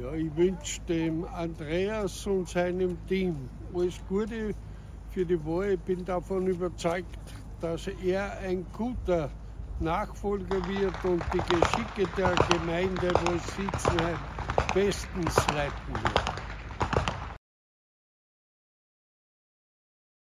Ja, ich wünsche dem Andreas und seinem Team alles Gute für die Wahl. Ich bin davon überzeugt, dass er ein guter Nachfolger wird und die Geschicke der Gemeinde, wo sie sitzen, bestens leiten wird.